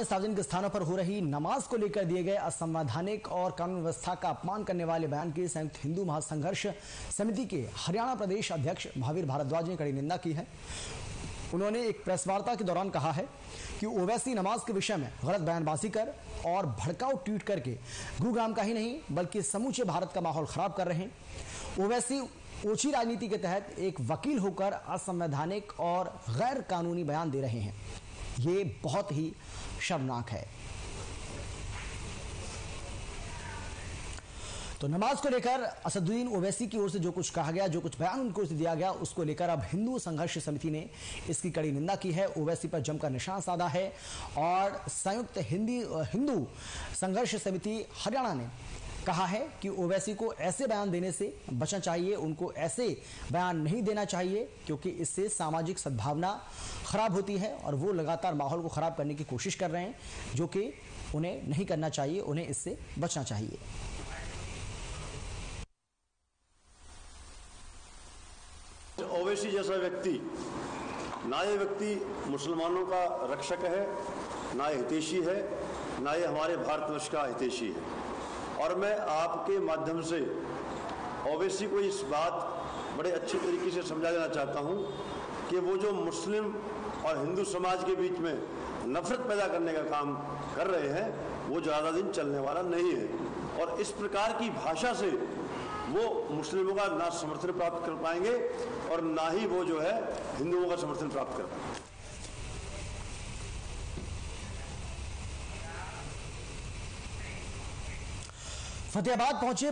में सार्वजनिक स्थानों पर हो रही नमाज़ को लेकर दिए गए असंवैधानिक और कानून व्यवस्था का अपमान करने वाले बयान की संयुक्त हिंदू महासंघर्ष समिति के हरियाणा प्रदेश अध्यक्ष महावीर भारद्वाज ने कड़ी निंदा की है। उन्होंने एक प्रेस वार्ता के दौरान कहा है कि ओवैसी नमाज़ के विषय में गलत बयानबाजी कर और भड़काऊ ट्वीट करके गुरुग्राम का ही नहीं, बल्कि समूचे भारत का माहौल खराब कर रहे हैं। ओवैसी ओछी राजनीति के तहत एक वकील होकर असंवैधानिक और गैर कानूनी बयान दे रहे हैं। ये बहुत ही शर्मनाक है। तो नमाज़ को लेकर असदुद्दीन ओवैसी की ओर से जो कुछ कहा गया, जो कुछ बयान उनको से दिया गया, उसको लेकर अब हिंदू संघर्ष समिति ने इसकी कड़ी निंदा की है। ओवैसी पर जमकर निशान साधा है और संयुक्त हिंदी, हिंदू संघर्ष समिति हरियाणा ने कहा है कि ओवैसी को ऐसे बयान देने से बचना चाहिए, उनको ऐसे बयान नहीं देना चाहिए, क्योंकि इससे सामाजिक सद्भावना खराब होती है और वो लगातार माहौल को खराब करने की कोशिश कर रहे हैं, जो कि उन्हें नहीं करना चाहिए, उन्हें इससे बचना चाहिए। ओवैसी जैसा व्यक्ति ना ये व्यक्ति मुसलमानों का रक्षक है, ना हितेशी है, ना ये हमारे भारतवर्ष का हितेशी है। और मैं आपके माध्यम से ओवैसी को इस बात बड़े अच्छे तरीके से समझा देना चाहता हूँ कि वो जो मुस्लिम और हिंदू समाज के बीच में नफरत पैदा करने का काम कर रहे हैं, वो ज़्यादा दिन चलने वाला नहीं है। और इस प्रकार की भाषा से वो मुस्लिमों का ना समर्थन प्राप्त कर पाएँगे और ना ही वो जो है हिंदुओं का समर्थन प्राप्त कर पाएँगे। फतेहाबाद पहुँचे